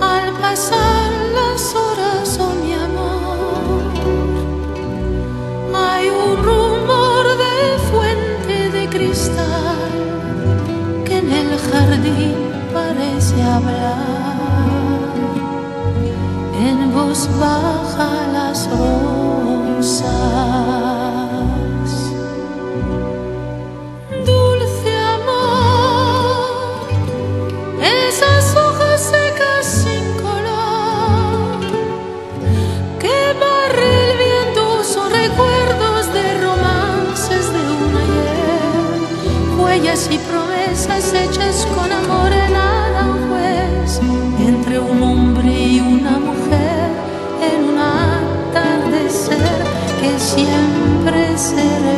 Al pasar las horas, oh mi amor, hay un rumor de fuente de cristal que en el jardín parece hablar. En voz baja las rosas. y promesas hechas con amor en Aranjuez, pues, entre un hombre y una mujer, en un atardecer que siempre será.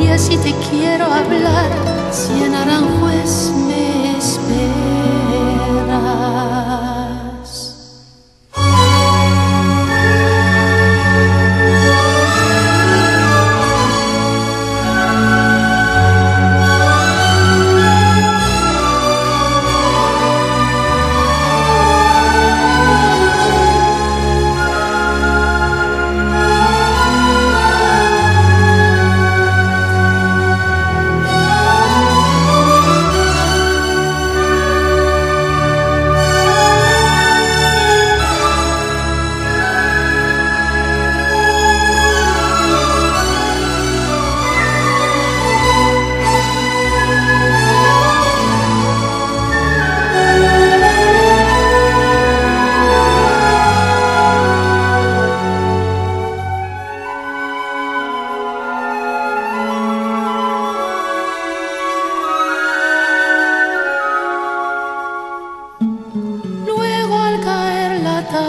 y así te quiero hablar, si en Aranjuez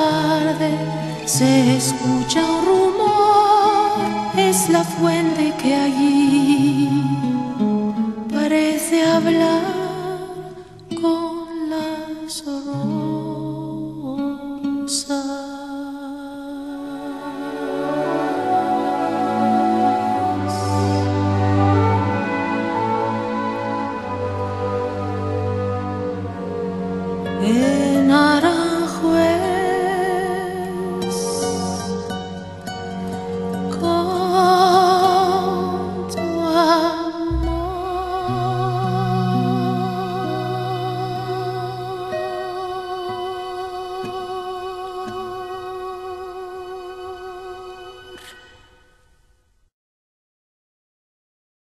tarde se escucha un rumor, es la fuente que allí parece hablar. con las Yeah.